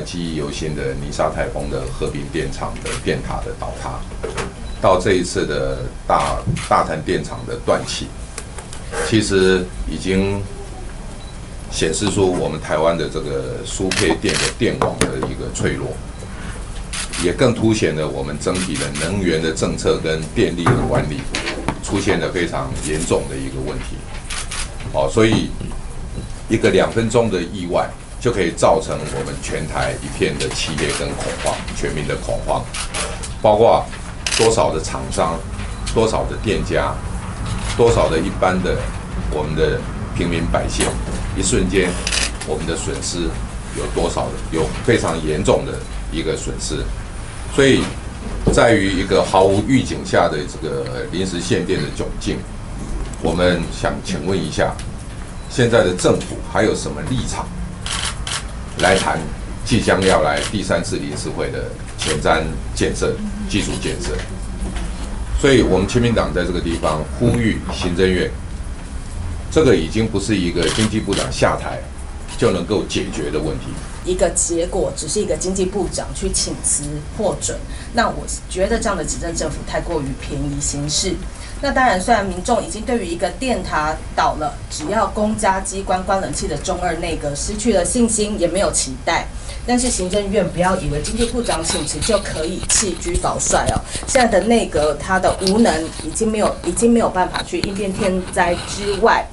记忆犹新的泥沙台风的和平电厂的电塔的倒塌，到这一次的大大潭电厂的断气，其实已经显示出我们台湾的这个输配电的电网的一个脆弱，也更凸显了我们整体的能源的政策跟电力的管理出现了非常严重的一个问题。哦，所以一个两分钟的意外。就可以造成我们全台一片的凄烈跟恐慌，全民的恐慌，包括多少的厂商，多少的店家，多少的一般的我们的平民百姓，一瞬间我们的损失有多少的，有非常严重的一个损失，所以在于一个毫无预警下的这个临时限电的窘境，我们想请问一下，现在的政府还有什么立场？来谈即将要来第三次理事会的前瞻建设、基础建设，所以我们亲民党在这个地方呼吁行政院，这个已经不是一个经济部长下台就能够解决的问题。一个结果只是一个经济部长去请辞获准，那我觉得这样的执政政府太过于便宜行事。那当然，虽然民众已经对于一个电塔倒了，只要公家机关关冷气的中二内阁失去了信心，也没有期待。但是行政院不要以为经济部长请辞就可以弃居保帅哦。现在的内阁他的无能已经没有，已经没有办法去应变天灾之外，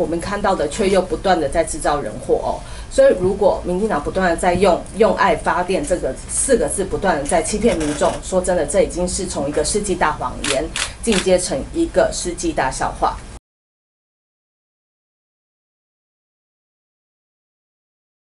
我们看到的却又不断的在制造人祸哦。所以，如果民进党不断的在用“用爱发电”这个四个字，不断的在欺骗民众，说真的，这已经是从一个世纪大谎言进阶成一个世纪大笑话。